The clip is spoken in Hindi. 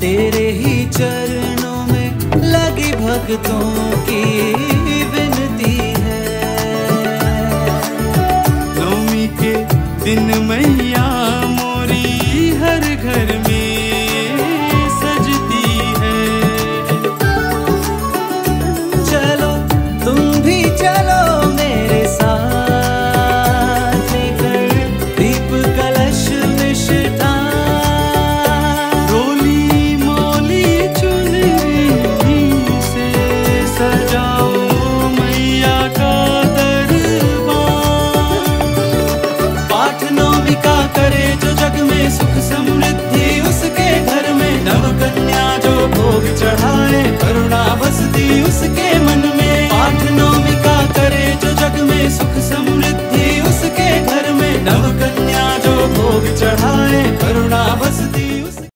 तेरे ही चरणों में लगी भक्तों की विनती है। नवमी के दिन मैया मोरी हर घर में सजती है। चलो, तुम भी चलो। समृद्ध